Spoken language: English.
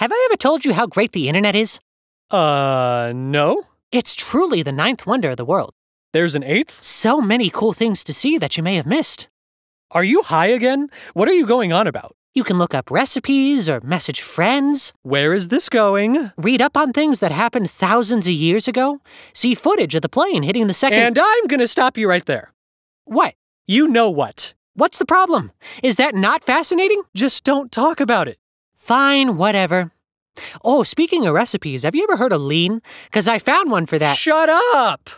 Have I ever told you how great the internet is? Uh, no? It's truly the ninth wonder of the world. There's an eighth? So many cool things to see that you may have missed. Are you high again? What are you going on about? You can look up recipes or message friends, Where is this going? read up on things that happened thousands of years ago, see footage of the plane hitting the second. And I'm gonna stop you right there. what? You know what? What's the problem? Is that not fascinating? Just don't talk about it. Fine, whatever. Oh, speaking of recipes, have you ever heard of lean? Because I found one for that. Shut up!